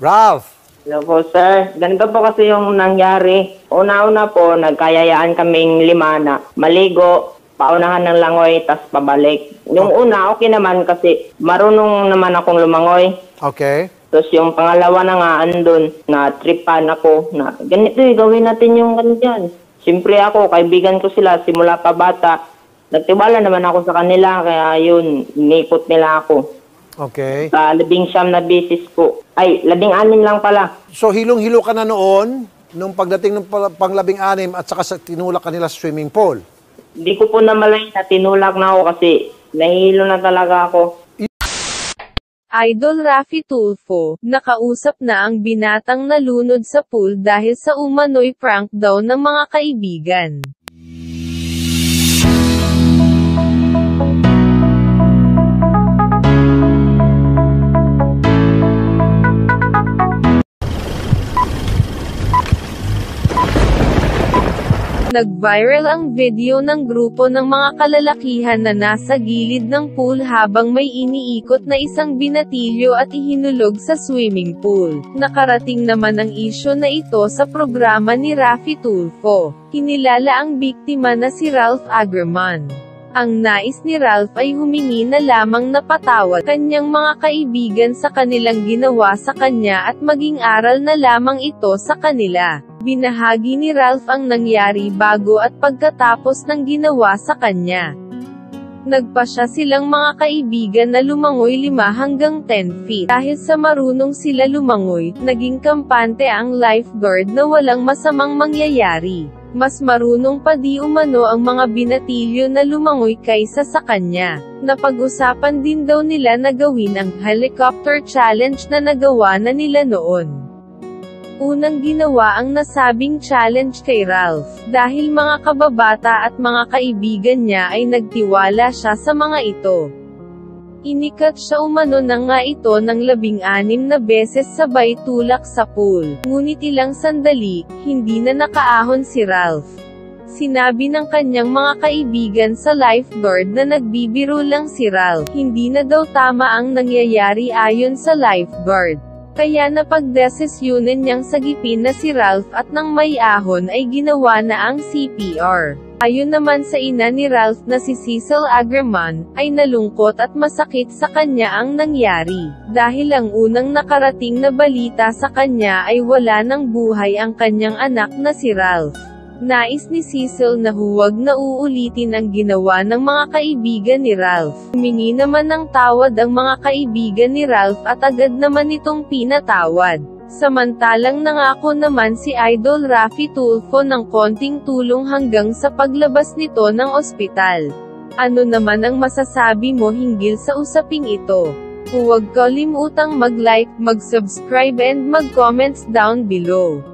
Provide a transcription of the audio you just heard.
Ralph, Hello po, sir. Ganito po kasi yung nangyari. Una-una po, nagkayayaan kaming lima na maligo, paunahan ng langoy, tas pabalik. Yung una, okay naman kasi marunong naman akong lumangoy. okay. Tapos yung pangalawa na nga andun, na tripan ako, na ganito eh, gawin natin yung ganyan. Siyempre ako, kaibigan ko sila simula pa bata. Nagtiwala naman ako sa kanila, kaya yun, inikot nila ako. Okay. Sa labing siyam na bisis ko. Ay, labing anim lang pala. So hilong-hilo ka na noon nung pagdating ng pang- panglabing anim at saka sa tinulak kanila sa swimming pool. Hindi ko po namalay na tinulak na ako kasi nahihilo na talaga ako. Idol Rafi Tulfo, nakausap na ang binatang nalunod sa pool dahil sa umano'y prank daw ng mga kaibigan. Nag-viral ang video ng grupo ng mga kalalakihan na nasa gilid ng pool habang may iniikot na isang binatilyo at ihinulog sa swimming pool. Nakarating naman ang isyo na ito sa programa ni Rafi Tulfo. Kinilala ang biktima na si Ralph Agerman. Ang nais ni Ralph ay humingi na lamang na patawad kanyang mga kaibigan sa kanilang ginawa sa kanya at maging aral na lamang ito sa kanila. Binahagi ni Ralph ang nangyari bago at pagkatapos ng ginawa sa kanya. Nagpasya silang mga kaibigan na lumangoy 5 hanggang 10 feet. Dahil sa marunong sila lumangoy, naging kampante ang lifeguard na walang masamang mangyayari. Mas marunong pa di umano ang mga binatilyo na lumangoy kaysa sa kanya. Napag-usapan din daw nila na gawin ang helicopter challenge na nagawa na nila noon. Unang ginawa ang nasabing challenge kay Ralph, dahil mga kababata at mga kaibigan niya ay nagtiwala siya sa mga ito. Inikat siya umano na nga ito ng labing-anim na beses sabay tulak sa pool. Ngunit ilang sandali, hindi na nakaahon si Ralph. Sinabi ng kanyang mga kaibigan sa lifeguard na nagbibiro lang si Ralph. Hindi na daw tama ang nangyayari ayon sa lifeguard. Kaya napagdesisyunan niyang sagipin na si Ralph at nang may ahon ay ginawa na ang CPR. Ayon naman sa ina ni Ralph na si Cecil Agerman, ay nalungkot at masakit sa kanya ang nangyari. Dahil ang unang nakarating na balita sa kanya ay wala ng buhay ang kanyang anak na si Ralph. Nais ni Cecil na huwag na uulitin ang ginawa ng mga kaibigan ni Ralph. Humingi naman ng tawad ang mga kaibigan ni Ralph at agad naman itong pinatawad. Samantalang nangako naman si Idol Rafi Tulfo ng konting tulong hanggang sa paglabas nito ng ospital. Ano naman ang masasabi mo hinggil sa usaping ito? Huwag kalimutang mag-like, mag-subscribe and mag-comments down below.